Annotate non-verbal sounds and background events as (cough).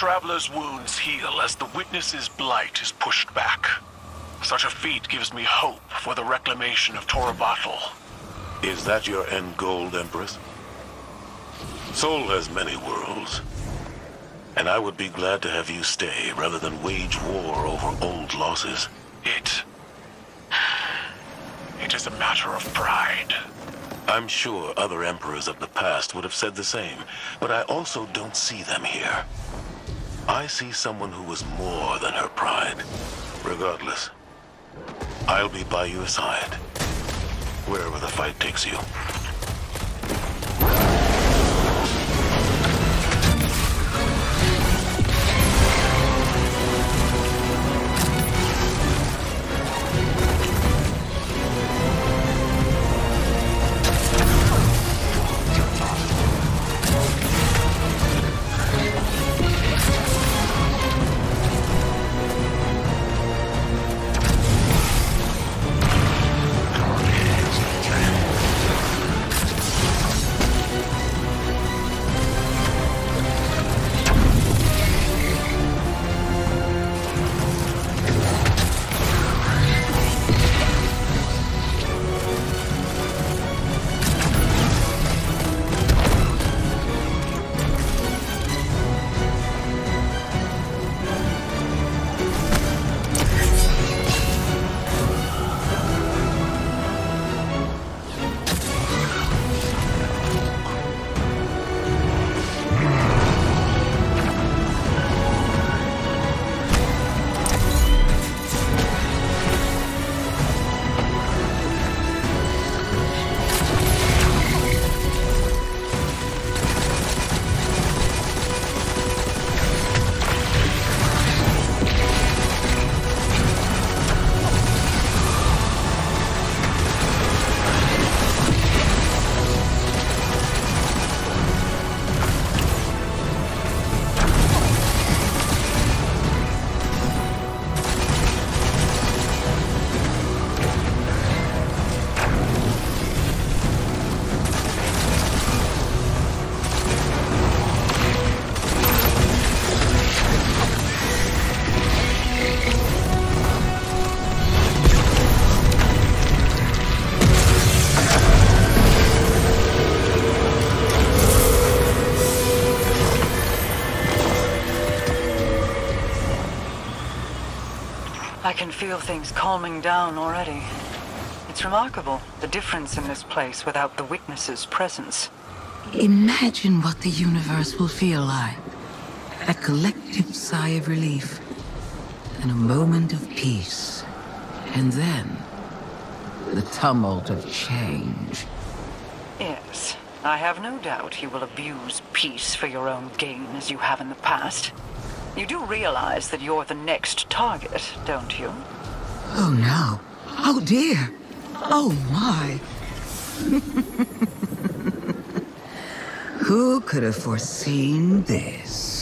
Emperor's wounds heal as the Witness's blight is pushed back. Such a feat gives me hope for the reclamation of Torobatl. Is that your end goal, Empress? Sol has many worlds. And I would be glad to have you stay rather than wage war over old losses. It... It is a matter of pride. I'm sure other emperors of the past would have said the same, but I also don't see them here. I see someone who was more than her pride. Regardless, I'll be by your side, wherever the fight takes you. I can feel things calming down already. It's remarkable, the difference in this place without the witness's presence. Imagine what the universe will feel like. A collective sigh of relief. And a moment of peace. And then... the tumult of change. Yes, I have no doubt you will abuse peace for your own gain as you have in the past. You do realize that you're the next target, don't you? Oh no. Oh dear. Oh my. (laughs) Who could have foreseen this?